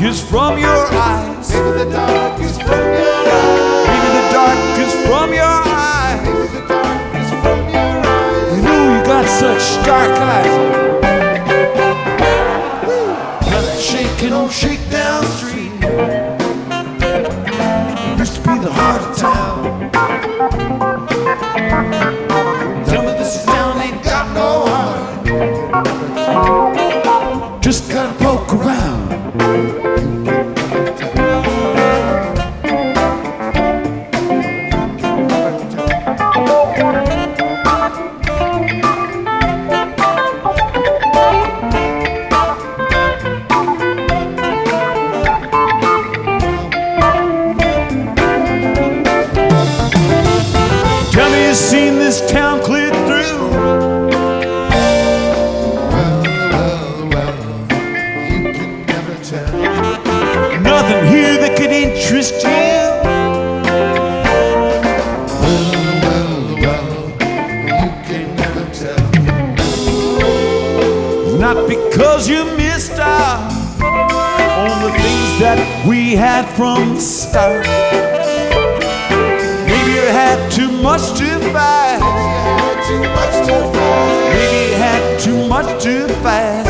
dark is from your eyes. Maybe the dark is from your eyes. Maybe the dark is from your eyes. Maybe the dark is from your eyes. You know you got such dark eyes. Nothing shaking on shakedown street. Used to be the heart of town. Tell me this town ain't got no heart. Just gotta poke around. We had from the start. Maybe you had too much to fast. You had too much too fast. Maybe you had too much too fast.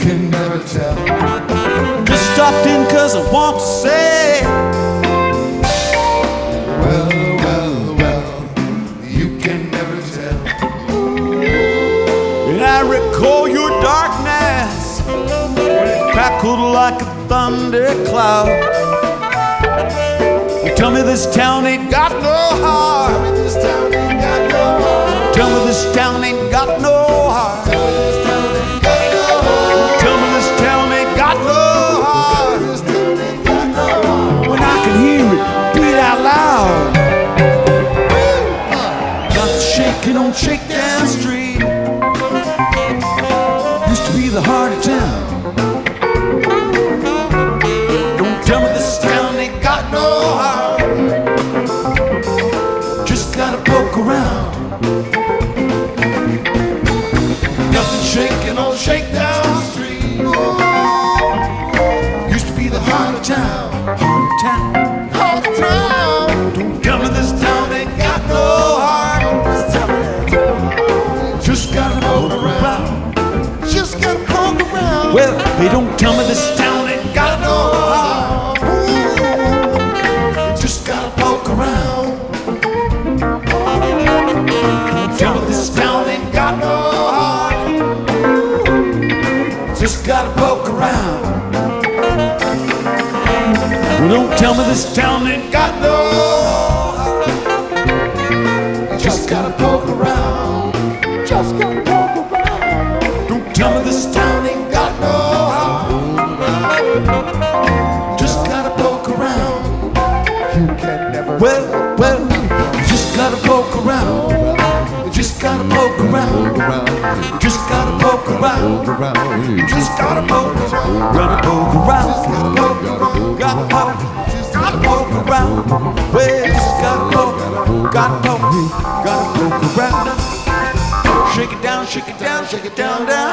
Can never tell. just stopped in cause I want to say, Well, well, well, you can never tell. and I recall your darkness when it crackled like a thundercloud. You tell me this town ain't got no heart. This town ain't got no heart. Tell me this town ain't got no heart. Shakedown Street. Used to be the heart of town. Heart of town. Heart of town. Don't tell me this town ain't got no heart. Just gotta poke around. Just gotta poke around. Well, they don't tell me this town ain't got no heart. Just gotta poke around. Tell me this town Just gotta poke around. Well, don't tell me this town ain't got no shake it down, down,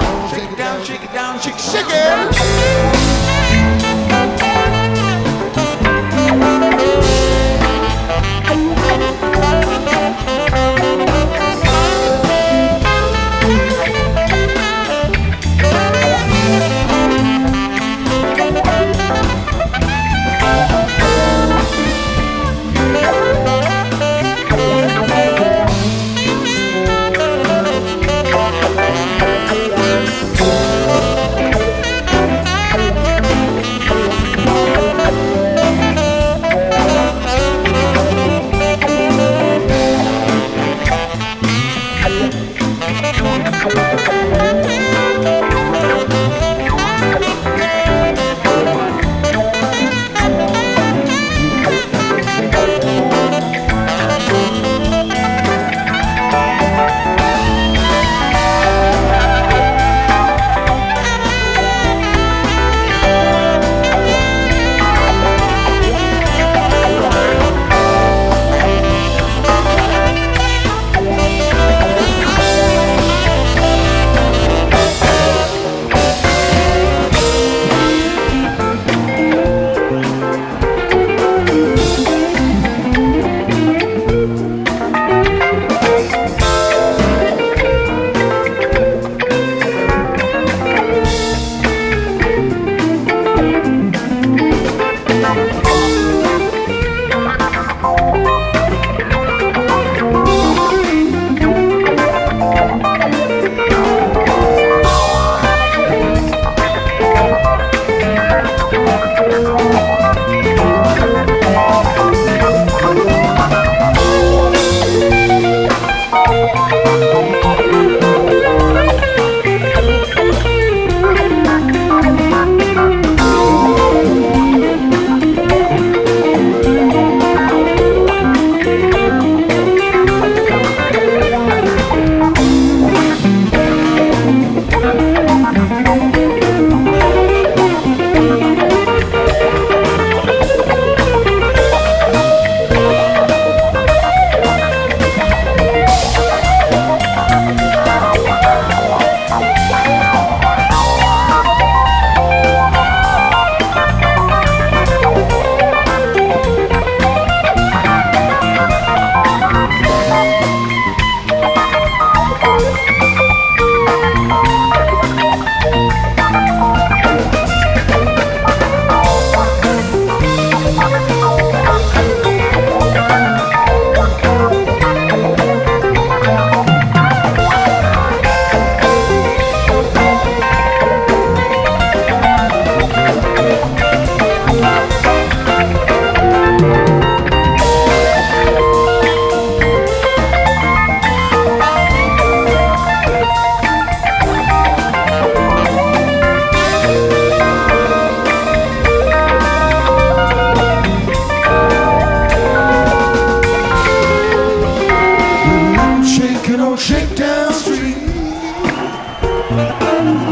Living on Shakedown Street.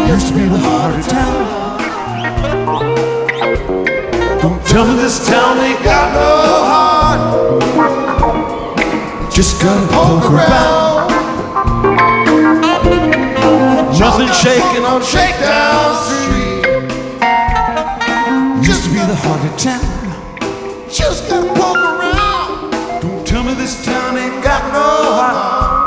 Used to be the heart of town. Don't tell me this town ain't got no heart. Just gonna poke around. Nothing shaking on Shakedown Street. Used to be the heart of town. Just gonna poke around. Don't tell me this town ain't got no heart.